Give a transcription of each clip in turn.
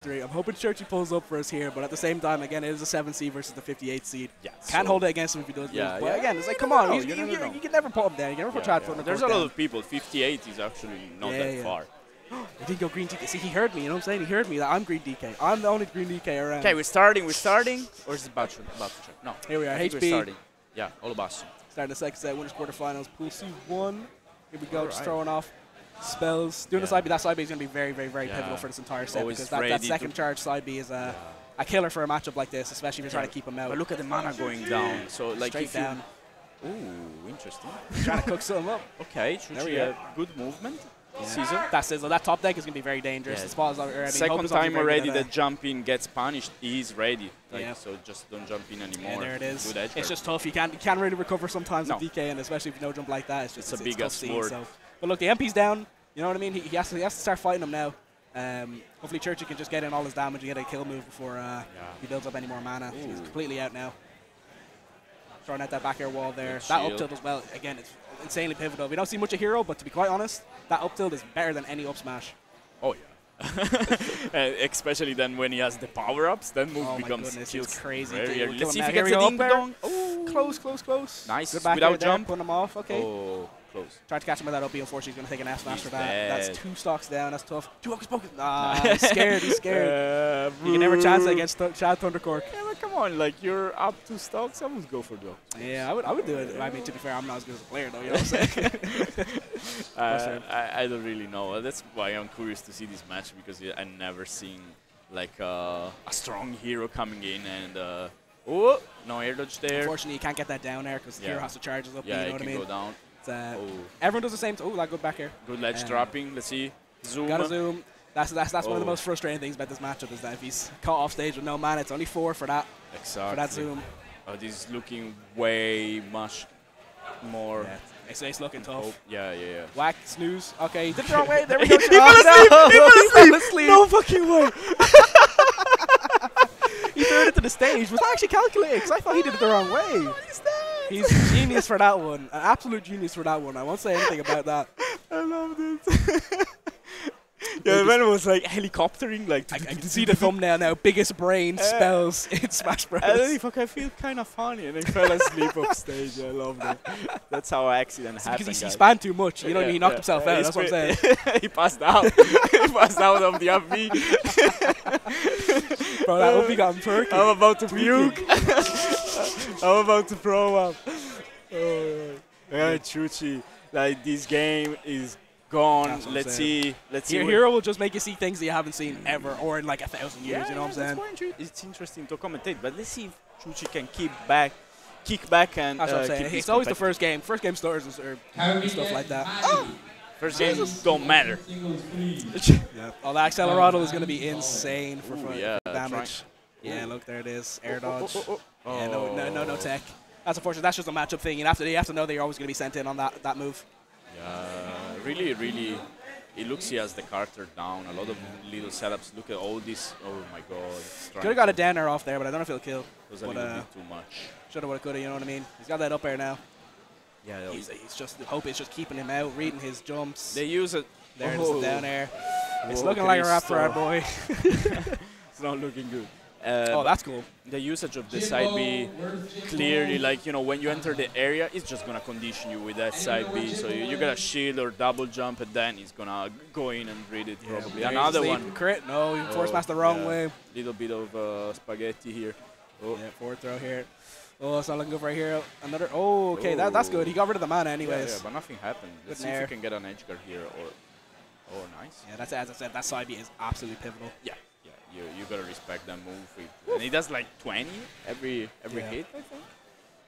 three. I'm hoping Churchy pulls up for us here, but at the same time, again, it is a 7 seed versus the 58 seed. Yeah, Can't so- hold it against him if he does Yeah, lose. But yeah. again, it's like, come on, you, you can never put him down. You can never put Yeah, Chad yeah. There's a down. lot of people. 58 is actually not Yeah, that yeah. far. I did go green DK. See, he heard me. You know what I'm saying? He heard me that I'm green DK. I'm the only green DK around. Okay, we're starting. We're starting. Or is it about to, about to check? No. Here we are, HB. We're starting. Yeah, all of us. Starting the second set, winners quarterfinals, pool C1. Here we go, just throwing off spells. Doing the side B, that side B is going to be very, very, very Yeah. pivotal for this entire set Always because that, that second charge side B is a, a killer for a matchup like this, especially if you're trying to keep him out. But look at the mana going down. So like Straight if you- down, Ooh, interesting. trying to cook something up. Okay, There we Chuchi, go. uh, good movement. Yeah. Sizzle. That sizzle, that top deck is going to be very dangerous. Yeah. The spot is already. Hope Second is obviously time already good that jump in gets punished. He's ready. Like, Yeah. So just don't jump in anymore. Yeah, there it is. Good It's just tough. You can't you can't really recover sometimes No. with DK, and especially if you no jump like that, it's just It's a it's, big tough ass scene, sword. So. But look, the MP's down. You know what I mean? He, he has to he has to start fighting him now. Um, hopefully, Churchy can just get in all his damage and get a kill move before uh, he builds up any more mana. He's completely out now. Throwing out that back air wall there. Good that up tilt as well. Again, it's insanely pivotal. We don't see much of hero, but to be quite honest, that up tilt is better than any up smash. Oh yeah. Especially then when he has the power ups, then move Oh my becomes goodness, it's crazy. very Dude, early. kill Let's see if he gets the ding dong. Oh, Close, close, close. Nice. Good back Without air there, jump. Putting him off. Okay. Oh, close. Tried to catch him with that up. Unfortunately, he's going to take an F smash for that. That's two stocks down. That's tough. Two hocus pocus. Nah, he's scared. He's scared. Uh, you can never chance it boo. against Th- Chad Thundercork. Yeah, but come on, like you're up two stocks. I would go for the. Yeah, I would, I would do it. I mean, to be fair, I'm not as good as a player, though. You know what I'm saying? Uh, I, I don't really know. That's why I'm curious to see this match because I never seen like uh, a strong hero coming in and uh, oh no air dodge there. Unfortunately, you can't get that down there because the Yeah. hero has to charge us up. Yeah, you know what I can mean? go down. Uh, Oh, Everyone does the same. Oh, that good back here. good ledge Um, dropping. Let's see. Zoom. Gotta zoom. That's that's that's one of the Oh. most frustrating things about this matchup is that if he's caught off stage with no mana, it's only four for that Exactly. for that zoom. Oh, this is looking way much more. Yeah, it's, it's looking Oh, tough. yeah, yeah, yeah. Whack, snooze. Okay, he did it the wrong way. There we go. He fell asleep! Oh, He no. fell asleep! No fucking way! he threw it into the stage. Was that actually calculated? Because I thought he did it the wrong way. What is that? He's genius for that one. An absolute genius for that one. I won't say anything about that. I love this. yeah, the man was like helicoptering, like. I, I can see the thumbnail now. Biggest brain Uh, spells in Smash Bros. And then he fuck, I feel kind of funny, and I fell asleep off stage. I love that. That's how accident It's happened. because he, he guys. span too much. You know, Yeah, he knocked yeah, himself yeah, out. That's what I'm saying. he passed out. he passed out of the FV. Bro, that would be gotten perky. I'm about to puke. I'm about to throw up. Oh, yeah, Chuchi. Like this game is gone. That's what I'm Let's saying. see. Let's see. Your hero will just make you see things that you haven't seen ever or in like a thousand years. Yeah, you know what I'm saying? that's why It's interesting to commentate, but let's see if Chuchi can keep back, kick back, and That's what uh, I'm saying. It's always the first game. First game starters or stuff like that. First games don't matter. Yeah. Oh, that Acceleratle is going to be insane for, Ooh, yeah, damage. Yeah, look, there it is. Air Oh, oh, dodge. oh, oh, Yeah, no, no, no, no tech. That's unfortunate. That's just a matchup thing. You have to, you have to know that you're always going to be sent in on that, that move. Yeah, really, really. It looks he has the Carter down. A lot of little setups. Look at all this. Oh my god. Could have got a down air off there, but I don't know if he'll kill. It was a but, little uh, bit too much. Shoulda, woulda, coulda. You know what I mean? He's got that up air now. Yeah, He's, he's just hope it's just keeping him out, reading his jumps. they use it. There it is, Oh. the down air. It's Whoa, looking like a wrap for our boy. It's not looking good. Oh, Uh, that's cool. the usage of the side B clearly like you know when you enter the area it's just gonna condition you with that side B so you, you got a shield or double jump and then it's gonna go in and read it probably There another one. Crit. No, you force Oh, pass the wrong yeah. way. little bit of uh, spaghetti here oh Yeah, forward throw here. Oh, it's not looking good for here. Another. Oh, okay, that, that's good. He got rid of the mana, yeah, anyways. yeah, but nothing happened let's Good see if we can get an edge guard here or oh nice Yeah, that's as I said. That side B is absolutely pivotal. yeah yeah you, you gotta respect that move and he does like 20 every every Yeah. hit I think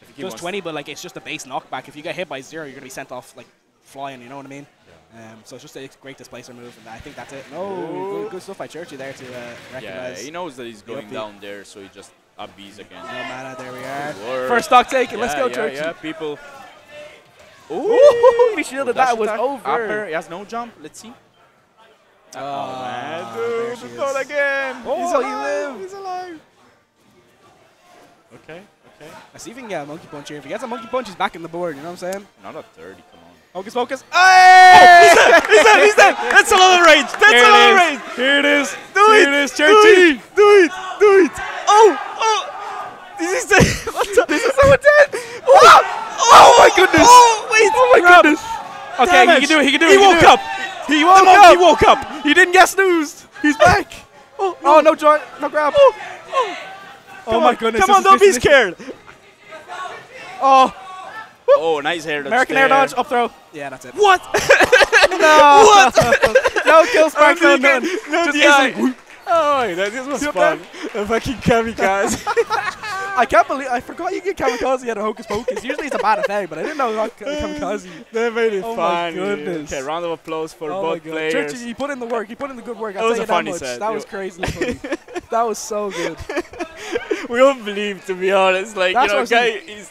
if he Just wants- 20, but like it's just a base knockback. If you get hit by zero, you're gonna be sent off like flying. You know what I mean? Um, so it's just a great displacer move, and I think that's it. No, Ooh. good, good stuff by Churchy there to uh, yeah recognize. he knows that he's going down there so he just upbeats again no mana. There we are. Word. First stock taken. Let's go, yeah, Churchy. Yeah, people. Ooh, he shielded Dash that. Was over. Upper, he has no jump. Let's see. Oh, oh, man, dude, she not is. again. Oh, he's he alive. lived. He's alive. Okay, okay. Let's see if he can get a monkey punch here. If he gets a monkey punch, he's back in the board. You know what I'm saying? Not a 30, come on. Hocus Pocus. Hey! Oh, he's dead! He's dead! That's a lot of rage! That's Here a it lot of rage! Here it is. Do Here it! it is, Do it! Do it! Do it! Oh! Oh! This is the. What the? This is so intense! Oh! Oh my goodness! Oh wait! Oh my Grab. goodness! Okay, Damn he can do it. He can do it. He can woke do it. up! He The woke monkey up. woke up! He didn't get snoozed. He's back. Oh, Oh no, joy, no grab. Oh, oh. Oh my on, goodness, Come on, don't be scared. Oh, Oh, nice hair. dodge American air dodge, up throw. Yeah, that's it. What? No. What? no kill spark, no, American- none. No, Just the eye. easily- Oh, wait, that, this was up fun. A fucking kamikaze. I can't believe I forgot you get kamikaze at a hocus pocus. Usually it's a bad thing, but I didn't know kamikaze. that made it Oh my goodness. Okay, round of applause for Oh both players. Churchy, he put in the work. He put in the good work. I'll That was tell a you that funny much. set. That was crazy funny. that was so good. we all believe, to be honest. Like, That's you know, guy is